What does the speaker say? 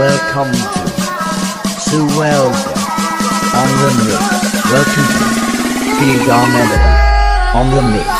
welcome to Sue on the mix. Welcome to your Melody on the mix.